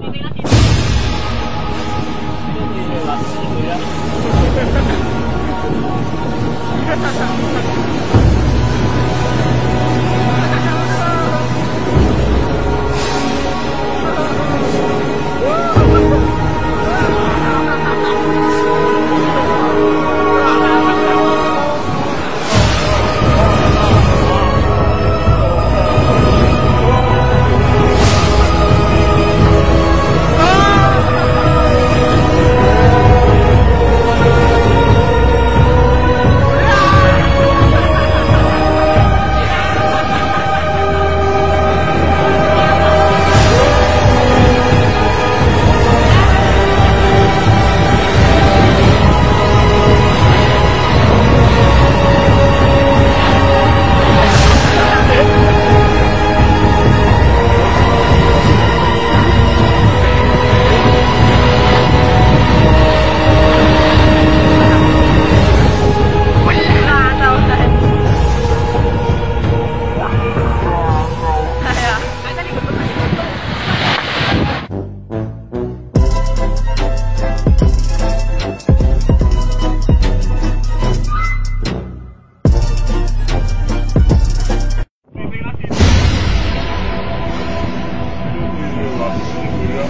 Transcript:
Sí, よ。